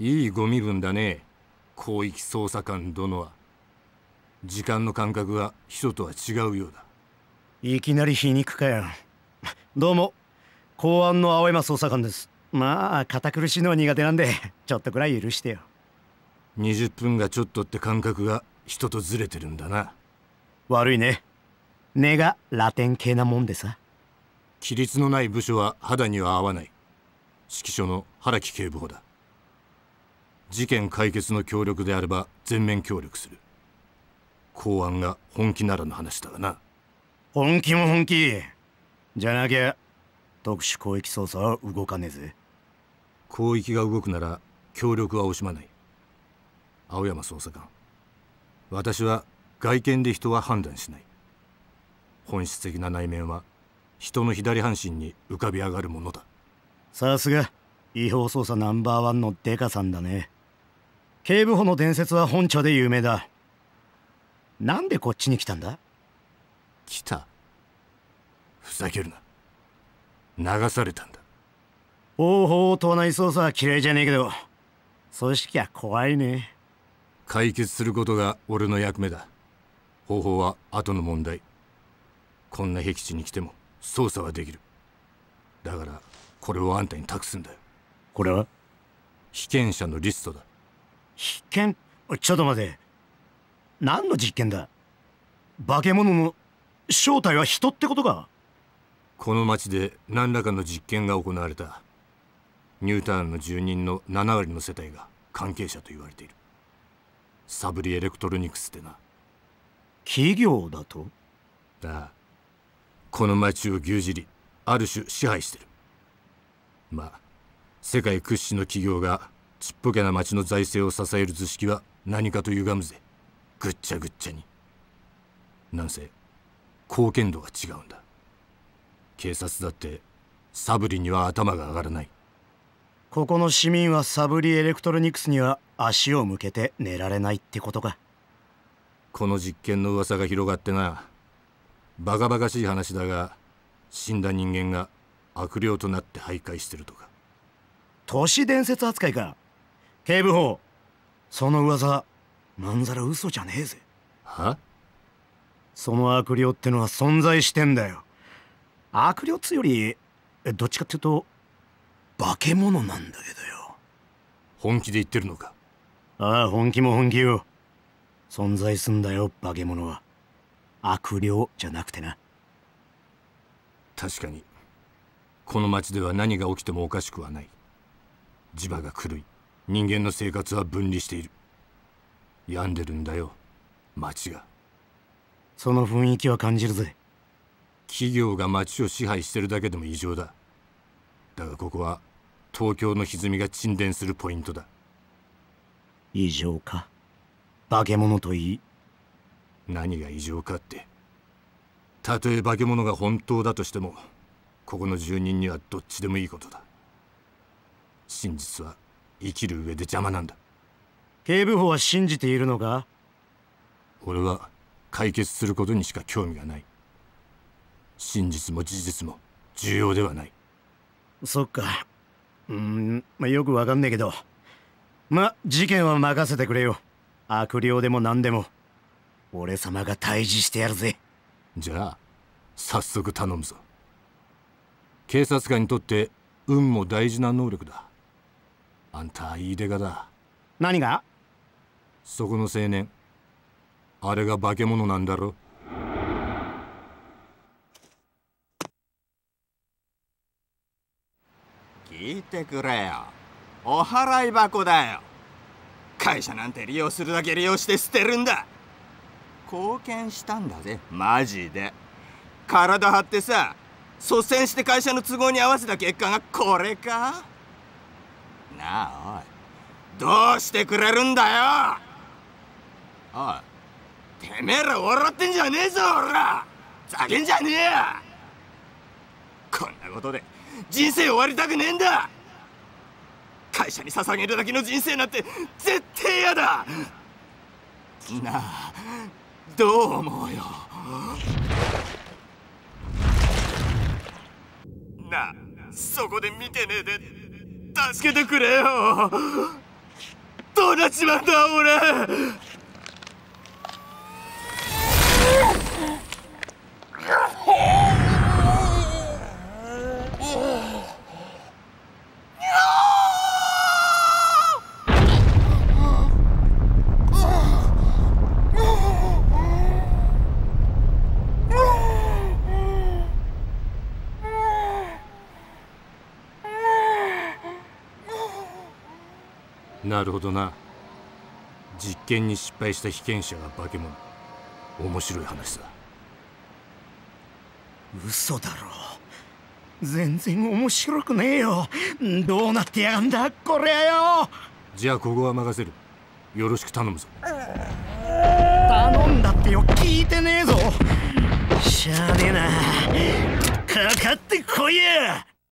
いいご身分だね。広域捜査官殿は。時間の感覚が人とは違うようだ。いきなり皮肉かよ。どうも。公安の青山捜査官です。まあ堅苦しいのは苦手なんでちょっとくらい許してよ。20分がちょっとって感覚が人とずれてるんだな。悪いね。根がラテン系なもんでさ。規律のない部署は肌には合わない。指揮所の原木警部補だ事件解決の協力であれば全面協力する。公安が本気ならの話だがな。本気も本気。じゃなきゃ特殊広域捜査は動かねえぜ。広域が動くなら協力は惜しまない。青山捜査官。私は外見で人は判断しない。本質的な内面は人の左半身に浮かび上がるものだ。さすが。違法捜査ナンバーワンのデカさんだね警部補の伝説は本庁で有名だ。なんでこっちに来たんだ？来た。ふざけるな。流されたんだ。方法党内捜査は嫌いじゃねえけど組織は怖いね。解決することが俺の役目だ。方法は後の問題。こんな僻地に来ても捜査はできる。だからこれをあんたに託すんだよ。これは？被験者のリストだ被験？ちょっと待て。何の実験だ？化け物の正体は人ってことか？この町で何らかの実験が行われた。ニュータウンの住人の7割の世帯が関係者と言われている。サブリエレクトロニクスってな。企業だと？ああ。この町を牛耳りある種支配してる。まあ世界屈指の企業がちっぽけな町の財政を支える図式は何かと歪むぜ。ぐっちゃぐっちゃに。なんせ貢献度が違うんだ。警察だってサブリには頭が上がらない。ここの市民はサブリエレクトロニクスには足を向けて寝られないってことか。この実験の噂が広がってな。バカバカしい話だが死んだ人間が悪霊となって徘徊してるとか。都市伝説扱いか警部補その噂まんざら嘘じゃねえぜ。は？その悪霊ってのは存在してんだよ。悪霊っつよりどっちかっていうと化け物なんだけどよ。本気で言ってるのか？ああ本気も本気よ。存在すんだよ化け物は。悪霊じゃなくてな。確かに。この町では何が起きてもおかしくはない。磁場が狂い人間の生活は分離している。病んでるんだよ町が。その雰囲気は感じるぜ。企業が町を支配してるだけでも異常だ。だがここは東京の歪みが沈殿するポイントだ。異常か。化け物といい。何が異常かって。たとえ化け物が本当だとしてもここの住人にはどっちでもいいことだ。真実は生きる上で邪魔なんだ。警部補は信じているのか？俺は解決することにしか興味がない。真実も事実も重要ではない。そっか。うんまあよくわかんねえけど。ま事件は任せてくれよ。悪霊でも何でも。俺様が退治してやるぜ。じゃあ早速頼むぞ。警察官にとって運も大事な能力だあんたいい出がだ。何が？そこの青年。あれが化け物なんだろ。聞いてくれよ。お払い箱だよ。会社なんて利用するだけ利用して捨てるんだ。貢献したんだぜ。マジで。体張ってさ率先して会社の都合に合わせた結果がこれか？なあおい。どうしてくれるんだよ。おい。てめえら笑ってんじゃねえぞ俺ら。ざけんじゃねえやこんなことで人生終わりたくねえんだ。会社に捧げるだけの人生なんて絶対嫌だ。なあどう思うよ。なあそこで見てねえで。助けてくれよ。どうなっちまった俺。なるほどな。実験に失敗した被験者が化け物。面白い話だ。嘘だろ。全然面白くねえよ。どうなってやがんだこりゃよ。じゃあここは任せる。よろしく頼むぞ。頼んだってよ。聞いてねえぞ。しゃあねえな。かかってこいや